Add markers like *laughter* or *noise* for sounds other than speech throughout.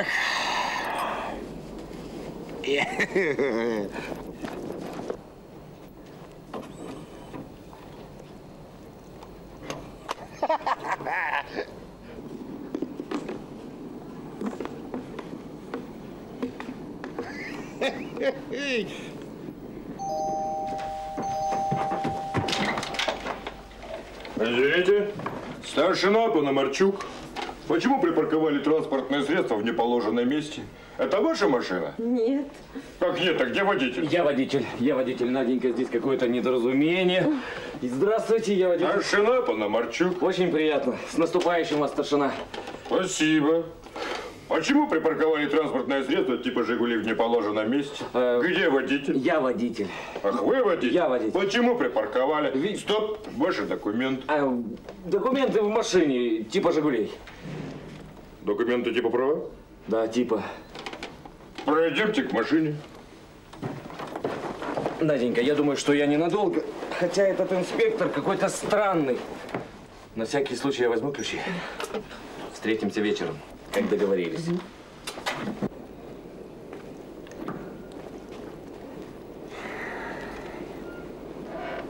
Так. Извините, старшина Пономарчук. Почему припарковали транспортное средство в неположенном месте? Это ваша машина? Нет. Как нет, а где водитель? Я водитель, я водитель. Наденька, здесь какое-то недоразумение. Здравствуйте, я водитель. Старшина Пономарчук. Очень приятно. С наступающим вас, старшина. Спасибо. Почему припарковали транспортное средство типа «Жигули» в неположенном месте? Э, Где водитель? Я водитель. Ах, вы водитель? Я водитель. Почему припарковали? Стоп, ваши документы. А, документы в машине, типа «Жигулей». Документы типа права? Да, типа. Пройдемте к машине. Наденька, я думаю, что я ненадолго. Хотя этот инспектор какой-то странный. На всякий случай я возьму ключи. Встретимся вечером, как договорились.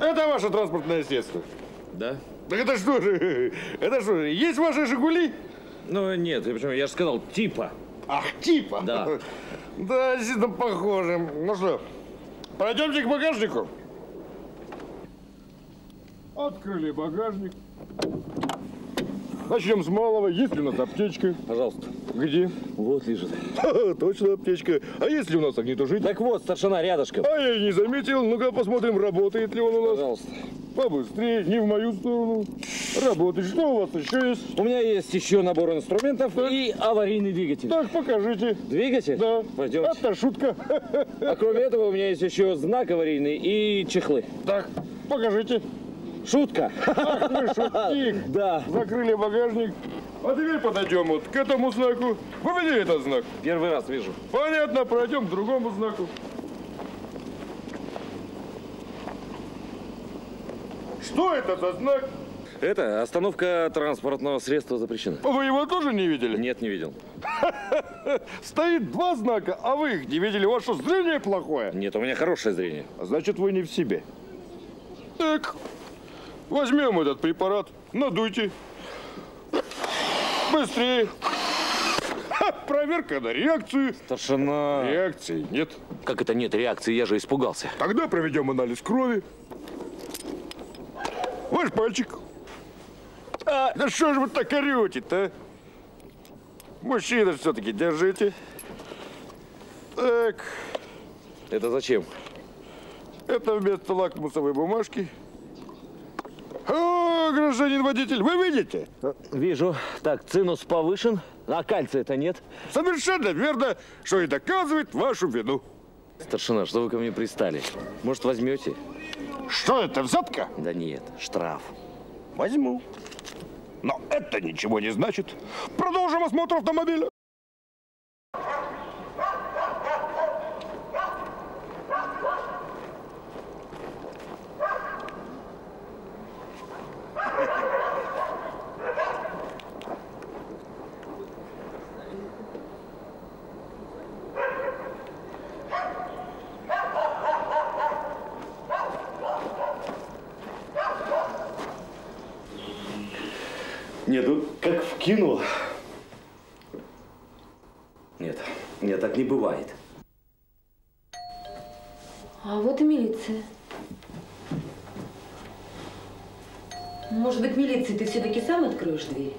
Это ваше транспортное средство? Да? Так это что же? Это что же? Есть ваши «Жигули»? Ну, нет, почему? Я же сказал, типа. Ах, типа? Да. *laughs* Да, действительно похоже. Ну что, пройдемте к багажнику. Открыли багажник. Начнем с малого. Есть ли у нас аптечка? Пожалуйста. Где? Вот лежит. *laughs* Точно аптечка. А есть ли у нас огнетушитель? Так вот, старшина рядышком. А я и не заметил. Ну-ка посмотрим, работает ли он у нас. Пожалуйста. Побыстрее, не в мою сторону. Работает. Что у вас еще есть? У меня есть еще набор инструментов и аварийный двигатель. Так, покажите. Двигатель? Да. Пойдемте. Это шутка. А кроме этого у меня есть еще знак аварийный и чехлы. Так, покажите. Шутка. Ах, вы шутник. *laughs* Да. Закрыли багажник. А теперь подойдем вот к этому знаку. Вы видели этот знак? Первый раз вижу. Понятно, пройдем к другому знаку. Что это за знак? Это остановка транспортного средства запрещена. Вы его тоже не видели? Нет, не видел. *laughs* Стоит два знака, а вы их не видели. У вас что, зрение плохое? Нет, у меня хорошее зрение. А Значит, вы не в себе. Так, возьмем этот препарат, надуйте. Быстрее. Ха, проверка на реакцию. Старшина. Реакции нет. Как это нет реакции? Я же испугался. Тогда проведем анализ крови. Ваш пальчик. А, да что же вы так орете-то, а? Мужчина все-таки держите. Так, Это зачем? это вместо лакмусовой бумажки. Гражданин водитель, вы видите? Вижу. Так, цинус повышен, а кальция-то нет. Совершенно верно, что и доказывает вашу вину. Старшина, что вы ко мне пристали? Может, возьмете? Что это, взятка? Да нет, штраф. Возьму. Но это ничего не значит. Продолжим осмотр автомобиля. Нет, ну как в кино. Нет, нет, так не бывает. А вот и милиция. Может быть, милиции ты все-таки сам откроешь дверь?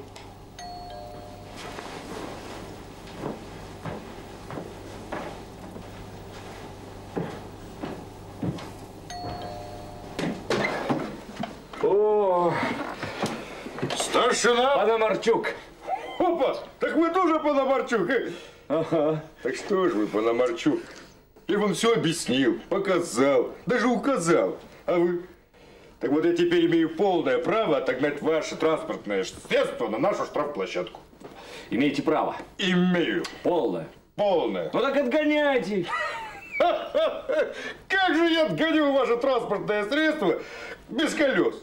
Старшина! Пономарчук. Опа! Так вы тоже Пономарчук? Ага. Так что ж вы, Пономарчук? Я вам все объяснил, показал, даже указал. А вы? Так вот я теперь имею полное право отогнать ваше транспортное средство на нашу штрафплощадку. Имеете право. Имею. Полное. Полное. Ну так отгоняйте. Как же я отгоню ваше транспортное средство без колес?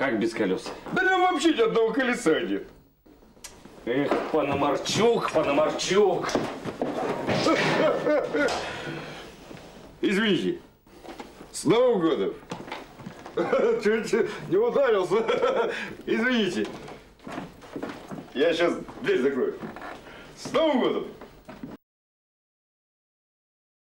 Как без колес? Да там вообще ни одного колеса нет. Эх, Пономарчук, Пономарчук. Извините. С Новым годом! Чуть не ударился. Извините. Я сейчас дверь закрою. С Новым годом!